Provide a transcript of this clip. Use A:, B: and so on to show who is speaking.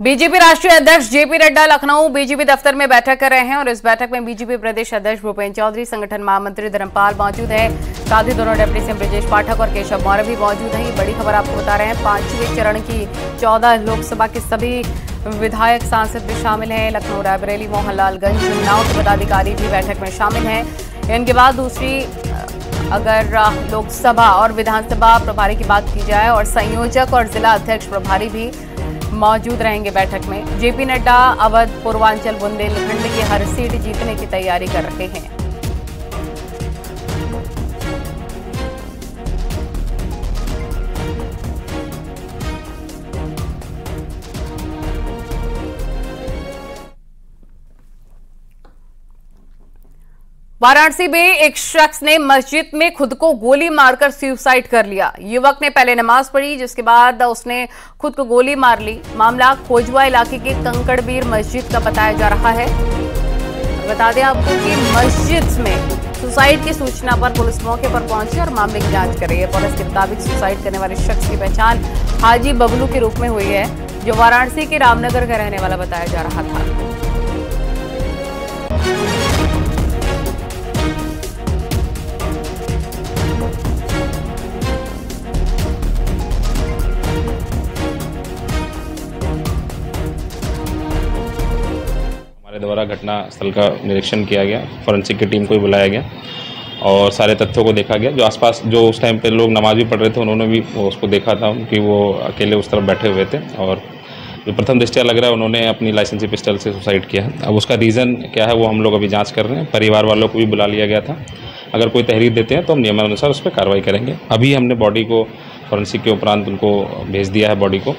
A: BJP राष्ट्रीय अध्यक्ष JP Nadda Lucknow BJP दफ्तर में बैठक कर रहे हैं और इस बैठक में बीजेपी प्रदेश अध्यक्ष भूपेन्द्र चौधरी, संगठन महामंत्री धर्मपाल मौजूद हैं। साथ ही दोनों डिप्टी सीएम ब्रजेश पाठक और केशव मौर्य भी मौजूद हैं। बड़ी खबर आपको बता रहे हैं। पाँचवें चरण की चौदह लोकसभा के सभी विधायक सांसद भी शामिल हैं। लखनऊ रायबरेली, मोहनलालगंज, उन्नाव के पदाधिकारी भी बैठक में शामिल हैं। इनके बाद दूसरी, अगर लोकसभा और विधानसभा प्रभारी की बात की जाए और संयोजक और जिला अध्यक्ष प्रभारी भी मौजूद रहेंगे बैठक में। जेपी नड्डा, अवध, पूर्वांचल बुंदेलखंड की हर सीट जीतने की तैयारी कर रहे हैं। वाराणसी में एक शख्स ने मस्जिद में खुद को गोली मारकर सुसाइड कर लिया। युवक ने पहले नमाज़ पढ़ी, जिसके बाद उसने खुद को गोली मार ली। मामला खोजवा इलाके के कंकड़बीर मस्जिद का बताया जा रहा है। बता दें आपको कि मस्जिद में सुसाइड की सूचना पर पुलिस मौके पर पहुँची और मामले की जाँच कर रही है। पुलिस के मुताबिक सुसाइड करने वाले शख्स की पहचान हाजी बबलू के रूप में हुई है, जो वाराणसी के रामनगर का रहने वाला बताया जा रहा था।
B: द्वारा घटना स्थल का निरीक्षण किया गया फॉरेंसिक की टीम को भी बुलाया गया और सारे तथ्यों को देखा गया। जो आसपास, जो उस टाइम पे लोग नमाज़ भी पढ़ रहे थे, उन्होंने भी उसको देखा था कि वो अकेले उस तरफ़ बैठे हुए थे और जो प्रथम दृष्टिया लग रहा है उन्होंने अपनी लाइसेंसी पिस्टल से सुसाइड किया है। अब उसका रीज़न क्या है, वो हम लोग अभी जाँच कर रहे हैं। परिवार वालों को भी बुला लिया गया था। अगर कोई तहरीर देते हैं तो हम नियमानुसार उस पर कार्रवाई करेंगे। अभी हमने बॉडी को फॉरेंसिक के उपरांत उनको भेज दिया है बॉडी को।